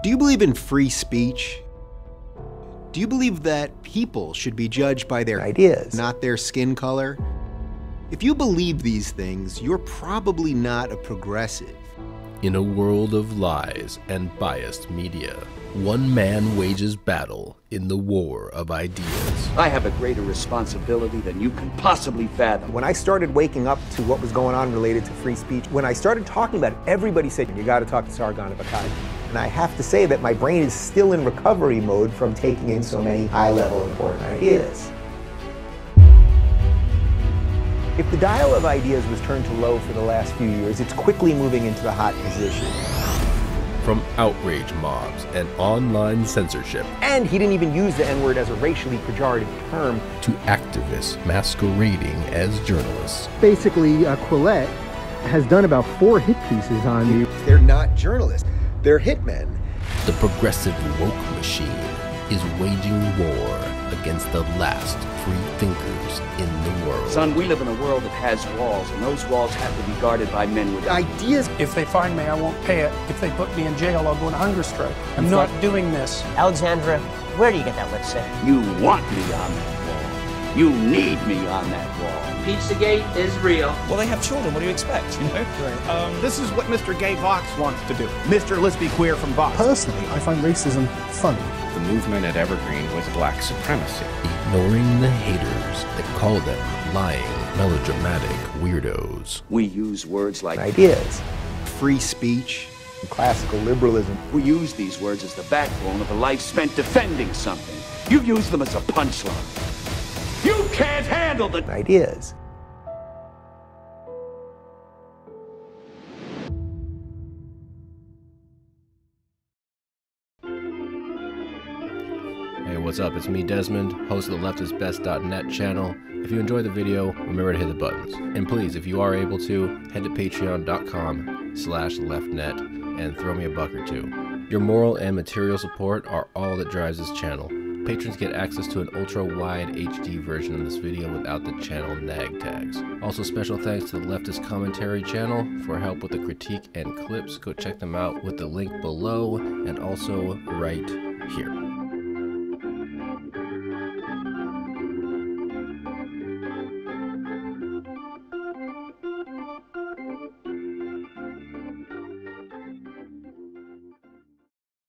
Do you believe in free speech? Do you believe that people should be judged by their ideas, not their skin color? If you believe these things, you're probably not a progressive. In a world of lies and biased media, one man wages battle in the war of ideas. I have a greater responsibility than you can possibly fathom. When I started waking up to what was going on related to free speech, when I started talking about it, everybody said, you got to talk to Sargon of Akkad. And I have to say that my brain is still in recovery mode from taking in so many high-level important ideas. If the dial of ideas was turned to low for the last few years, it's quickly moving into the hot position. From outrage mobs and online censorship. And he didn't even use the N word as a racially pejorative term. To activists masquerading as journalists. Basically, uh, Quillette has done about four hit pieces on you. They're not journalists, they're hitmen. The progressive woke machine is waging war against the last free thinkers in the world. Son, we live in a world that has walls, and those walls have to be guarded by men with ideas. If they find me, I won't pay it. If they put me in jail, I'll go on a hunger strike. I'm not doing this. Alexandra, where do you get that lipstick? You want me on that wall. You need me on that wall. Pizzagate is real. Well, they have children. What do you expect? You know? Right. Um, this is what Mr. Gay Vox wants to do. Mr. Let's Be Queer from Vox. Personally, I find racism funny. The movement at Evergreen was black supremacy. Ignoring the haters that call them lying, melodramatic weirdos. We use words like ideas, free speech, classical liberalism. We use these words as the backbone of a life spent defending something. You use them as a punchline. You can't handle the ideas. Hey, what's up? It's me, Desmond, host of the leftisbest.net channel. If you enjoyed the video, remember to hit the buttons. And please, if you are able to, head to patreon.com slash leftnet and throw me a buck or two. Your moral and material support are all that drives this channel. Patrons get access to an ultra-wide HD version of this video without the channel nag tags. Also special thanks to the Leftist Commentary channel for help with the critique and clips. Go check them out with the link below and also right here.